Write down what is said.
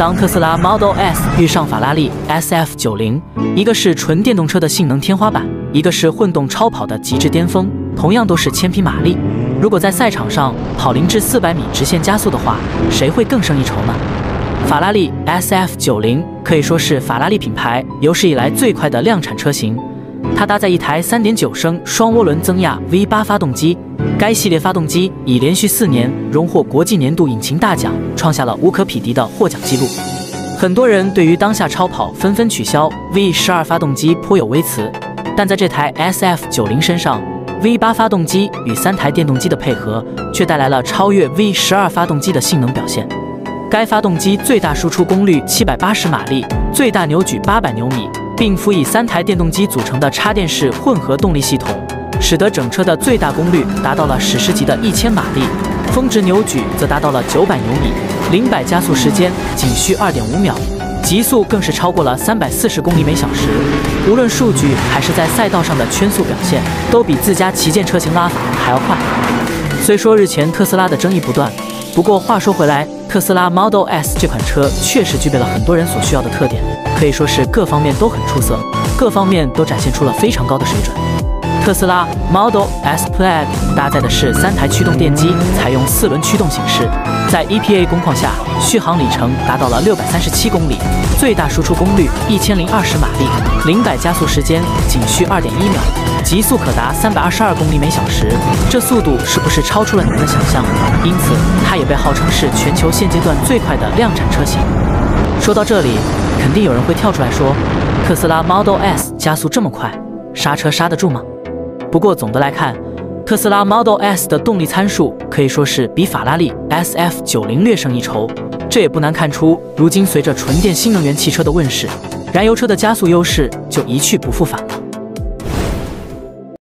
当特斯拉 Model S 遇上法拉利 SF90，一个是纯电动车的性能天花板，一个是混动超跑的极致巅峰，同样都是千匹马力。如果在赛场上跑零至四百米直线加速的话，谁会更胜一筹呢？法拉利 SF90 可以说是法拉利品牌有史以来最快的量产车型。它搭载一台3.9升双涡轮增压 V8 发动机，该系列发动机已连续四年荣获国际年度引擎大奖，创下了无可匹敌的获奖记录。很多人对于当下超跑纷纷取消 V12 发动机颇有微词，但在这台 SF90 身上，V8 发动机与三台电动机的配合，却带来了超越 V12 发动机的性能表现。该发动机最大输出功率七百八十马力，最大扭矩八百牛米，并辅以三台电动机组成的插电式混合动力系统，使得整车的最大功率达到了史诗级的一千马力，峰值扭矩则达到了九百牛米，零百加速时间仅需二点五秒，极速更是超过了三百四十公里每小时。无论数据还是在赛道上的圈速表现，都比自家旗舰车型拉法还要快。虽说日前特斯拉的争议不断。不过话说回来，特斯拉 Model S 这款车确实具备了很多人所需要的特点，可以说是各方面都很出色，各方面都展现出了非常高的水准。特斯拉 Model S Plaid 搭载的是三台驱动电机，采用四轮驱动形式，在 EPA 工况下，续航里程达到了六百三十七公里，最大输出功率一千零二十马力，零百加速时间仅需二点一秒，极速可达三百二十二公里每小时，这速度是不是超出了你们的想象？因此，它也被号称是全球现阶段最快的量产车型。说到这里，肯定有人会跳出来说，特斯拉 Model S 加速这么快，刹车刹得住吗？不过总的来看，特斯拉 Model S 的动力参数可以说是比法拉利 SF90 略胜一筹。这也不难看出，如今随着纯电新能源汽车的问世，燃油车的加速优势就一去不复返了。